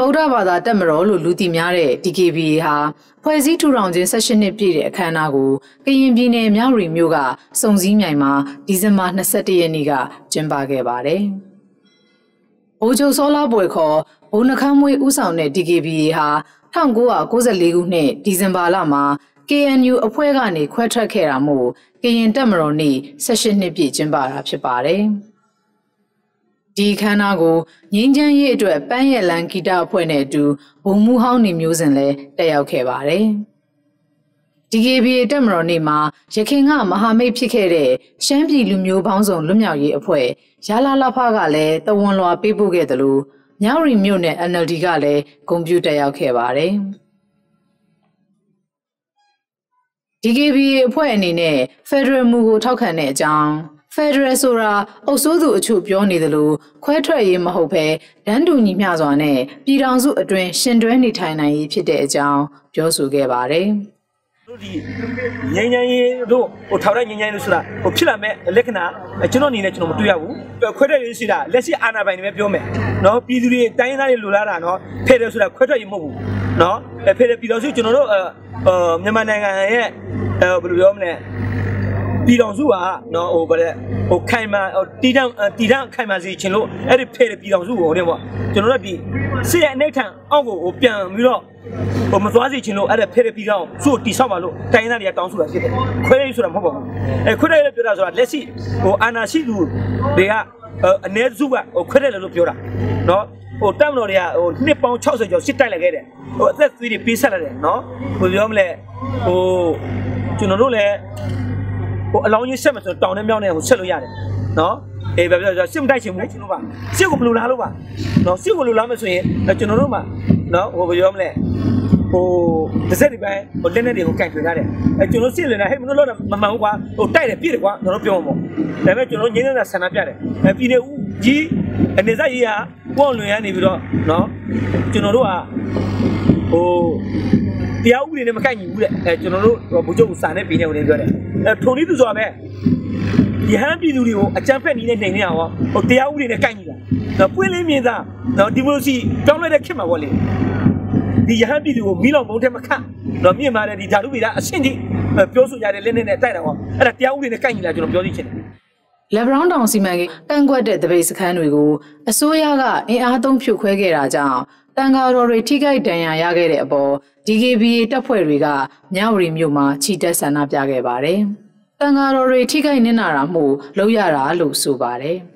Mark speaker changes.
Speaker 1: ဗုဒ္ဓဘာသာတက်မတော်လို့လူသိများတဲ့ DKBA ဟာဖွဲ့စည်းထူထောင်ခြင်း16နှစ်ပြည့်တဲ့အခမ်းအနားကိုကရင်ပြည်နယ်မြောက်ရီမြို့ကစုံစည်းမြိုင်မှာဒီဇင်ဘာ22ရက်နေ့ကကျင်းပခဲ့ပါတယ်။ဘိုးချုပ်စောလာပွဲခေါ်ဘုံနှခမ်းမွေးဦးဆောင်တဲ့ DKBA ဟာ1994ခုနှစ်ဒီဇင်ဘာလမှာ KNU အဖွဲ့ကနေခွဲထွက်ခဲ့တာမို့ကရင်တက်မတော်နေ့16နှစ်ပြည့်ကျင်းပတာဖြစ်ပါတယ်။ ဒီခမ်းနားကိုငင်းချမ်းရေးအတွက်ပန်းရလန်ဂီတအဖွဲ့နဲ့အတူဘုံမှုဟောင်းနေမျိုးစဉ်လည်းတက်ရောက်ခဲ့ပါတယ်။ DKBA တက်မတော်နေ့မှာရခိုင်ကမဟာမိတ်ဖြစ်ခဲ့တဲ့ရှမ်းပြည်လူမျိုးပေါင်းစုံလွတ်မြောက်ရေးအဖွဲ့ရလာလာဖကလည်းတဝန်လွာပေးပို့ခဲ့တယ်လို့မြောက်ရီမြို့နယ် NLD ကလည်းဂုဏ်ပြုတက်ရောက်ခဲ့ပါတယ်။ DKBA အဖွဲ့အနေနဲ့ Federal မူကိုထောက်ခံတဲ့အကြောင်း Federal ဆိုတာအုပ်စိုးသူအချို့ပြောနေသလိုခွဲထွက်ရေးမဟုတ်ဘဲဒန်းတူညီမျှစွာနဲ့ပြည်ထောင်စုအတွင်းရှင်တွဲနေထိုင်နိုင်ရေးဖြစ်တဲ့အကြောင်းပြောဆိုခဲ့ပါတယ်။
Speaker 2: တို့ဒီငញ្ញញ្ရေးတို့ဟိုထောက်တဲ့ငញ្ញញ្လို့ဆိုတာဟိုဖြစ်လာမဲ့လက္ခဏာကျွန်တော်အနေနဲ့ကျွန်တော်မတွေ့ရဘူးခွဲထွက်ရေးရှိတာလက်ရှိအာဏာပိုင်တွေပဲပြောမယ်နော်ပြည်သူတွေတိုင်းသားတွေလိုလားတာနော်ဖယ်တယ်ဆိုတာခွဲထွက်ရေးမဟုတ်ဘူးနော်ဖယ်တယ်ပြည်တော်စုကျွန်တော်တို့အာမြန်မာနိုင်ငံရဲ့အဲဘယ်လိုပြောမလဲ ပြည်တော်စုကနော်ဟိုဗတဲ့ဟိုခိုင်မာဟိုတီတန်းတီတန်းခိုင်မာစီချင်လို့အဲ့ဒီဖဲ့တဲ့ပြည်တော်စုကိုတဲ့ပေါ့ကျွန်တော်တို့ဒီစစ်ရဲ့အနေထံအောက်ကိုဟိုပြန်ပြီးတော့ဟိုမသွားစီချင်လို့အဲ့ဒါဖဲ့တဲ့ပြည်တော်စုကိုတိဆောက်ပါလို့တိုင်းသားတွေကတောင်းဆိုတာဖြစ်တယ်ခွဲရေးဆိုတာမဟုတ်ပါဘူးအဲခွဲရေးလို့ပြောတာဆိုတာလက်ရှိဟိုအာနာရှိသူတွေကအ ਨੇ စုကဟိုခွဲတယ်လို့ပြောတာနော်ဟိုတက်မတော်တွေကဟိုနှစ်ပေါင်း60ကျော်စစ်တိုက်လိုက်ခဲ့တယ်ဟိုအသက်သွေးတွေပေးဆက်လာတယ်နော်ဘယ်ပြောမလဲဟိုကျွန်တော်တို့လည်း ဟိုအလောင်းကြီးဆက်မယ်ဆိုတောင်နဲ့မြောင်းနဲ့ဟိုဆက်လို့ရတယ်နော်အေးပဲပြောဆိုစစ်မတိုက်ချင်ဘူးကျွန်တော်ပါစစ်ကိုဘယ်လိုလားလို့ပါနော်စစ်ကိုလိုလားမယ်ဆိုရင်ကျွန်တော်တို့မှာနော်ဟိုပြောမလဲဟိုတစ်စက်ဒီပိုင်းဟိုလက်နဲ့တွေကိုကန်ထွင်ထားတယ်အဲကျွန်တော်စစ်လင်တာဟဲ့မလို့တော့မမှန်ဘူးကွာဟိုတိုက်တယ်ပြည့်တယ်ကွာကျွန်တော်ပြောမှာပေါ့ဒါပေမဲ့ကျွန်တော်ငင်းနေတာဆန္ဒပြတယ်အဲပြည်နေဦးကြီးအနေစားကြီးဟာပေါ့လွင်ရနေပြီးတော့နော်ကျွန်တော်တို့ကဟိုတရားဥပဒေနဲ့မကိုက်ညီဘူးတဲ့အဲကျွန်တော်တို့ဘုချုပ်စာနဲ့ပြည်နေဝင်ပြောတယ်အဲ ထုံနည်းသူဆိုတာပဲရဟန်းပြည်သူတွေကိုအကြမ်းဖက်နည်းနဲ့နှိမ်နေအောင်ဟိုတရားဥပဒေနဲ့ကိုက်ညီလာတော့ပွင့်လင်းမြင်သာတော့ဒီမိုကရေစီတောင်းလဲတဲ့ခေတ်မှာပေါ့လေဒီရဟန်းပြည်သူကိုမိလောင်ဘုံထဲမှာခတ်တော့မြင်ပါတယ်ဒီဓာတုဗေဒအဆင့်ကြီးပြောဆိုကြတဲ့လက်နဲ့နဲ့တိုက်တာပေါ့အဲ့ဒါတရားဥပဒေနဲ့ကိုက်ညီလာကျွန်တော်ပြောသိချင်တယ်
Speaker 1: လက်ဘရောင်းတောင်စီမံကိန်းကန့်ကွက်တဲ့တပိတ်စခန်းတွေကိုအစိုးရကအင်အားသုံးဖြိုခွဲခဲ့တာကြောင့် တန်ဃာတော်တွေထိခိုက်ဒဏ်ရာရခဲ့တဲ့အပေါ် DKBA တပ်ဖွဲ့တွေကမြဝတီမြို့မှာခြိတက်ဆန္ဒပြခဲ့ပါတယ်။တန်ဃာတော်တွေထိခိုက်နစ်နာတာမှုလောက်ရတာလို့ဆိုပါတယ်။